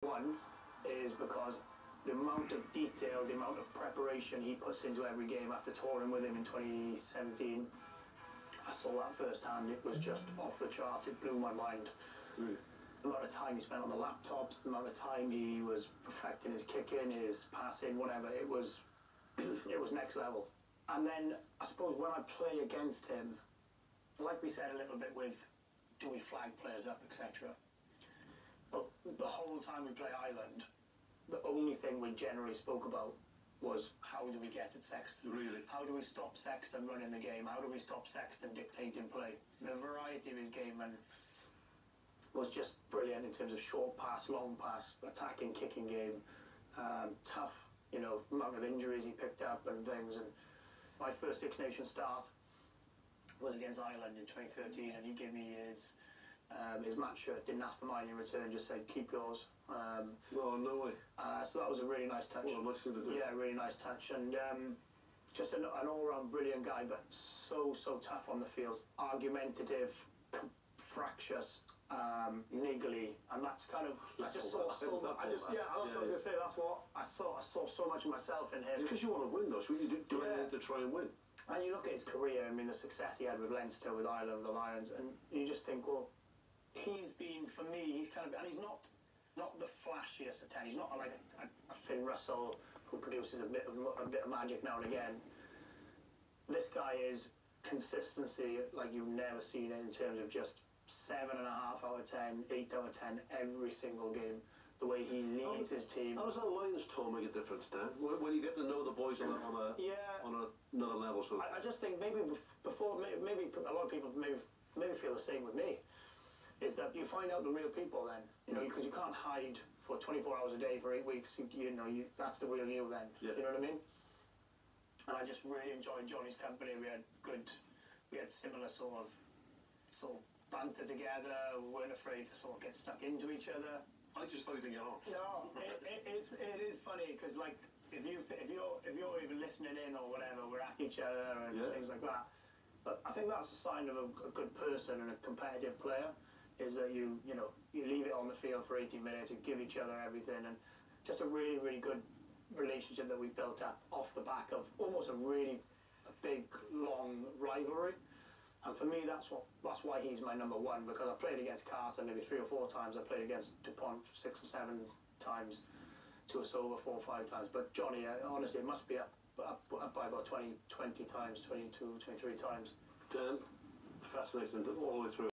One is because the amount of detail, the amount of preparation he puts into every game after touring with him in 2017. I saw that firsthand. It was just off the charts. It blew my mind. Really? The amount of time he spent on the laptops, the amount of time he was perfecting his kicking, his passing, whatever. It was, it was next level. And then I suppose when I play against him, like we said a little bit with, do we flag players up, etc. The whole time we play Ireland, the only thing we generally spoke about was how do we get at Sexton? Really? How do we stop Sexton running the game? How do we stop Sexton dictating play? The variety of his game and was just brilliant in terms of short pass, long pass, attacking, kicking game, um, tough, you know, amount of injuries he picked up and things. And my first Six Nations start was against Ireland in 2013, and he gave me his um, his match shirt. Didn't ask for mine in return, just said keep yours. Um, No, no way. uh, so that was a really nice touch. Well, nice to do. Yeah, really nice touch, and um, just an, an all-round brilliant guy, but so so tough on the field, argumentative, fractious, um, niggly, and that's kind of I just saw so much. I just yeah, I was Yeah, gonna say that's what I saw. I saw so much of myself in him. It's because you want to win, though, so you do, do Yeah. anything to try and win. And you look at his career, I mean, the success he had with Leinster, with Ireland, the Lions, and you just think, well, he's been, for me, he's kind of, and he's not not the flashiest of ten. He's not like a, a, a Finn Russell who produces a bit of a bit of magic now and again. This guy is consistency like you've never seen it in terms of just seven and a half out of ten, eight out of ten every single game. The way he leads his team. How does that Lions tour make a difference, Dan? When, when you get to know the boys on a, on a, Yeah. on a, another level, so I, I just think maybe before, maybe, maybe a lot of people maybe maybe feel the same with me, is that you find out the real people then, you know, because you can't hide for 24 hours a day for eight weeks. You, you know, you, that's the real you then. Yeah. You know what I mean? And I just really enjoyed Johnny's company. We had good, we had similar sort of, sort of banter together. We weren't afraid to sort of get stuck into each other. I just thought you didn't get on. No, it, it, it's it is funny because like if you if you're if you're even listening in or whatever, we're at each other and Yeah. things like that. But I think that's a sign of a, a good person and a competitive player is that you you know you leave it on the field for 80 minutes, and give each other everything, and just a really really good relationship that we've built up off the back of almost a really big long rivalry. And for me, that's what that's why he's my number one because I played against Carter maybe three or four times. I played against Dupont six or seven times, to us over four or five times. But Johnny, uh, honestly, it must be up, up up by about 20, 20 times, 22, 23 times. Dan, fascinating all the way through.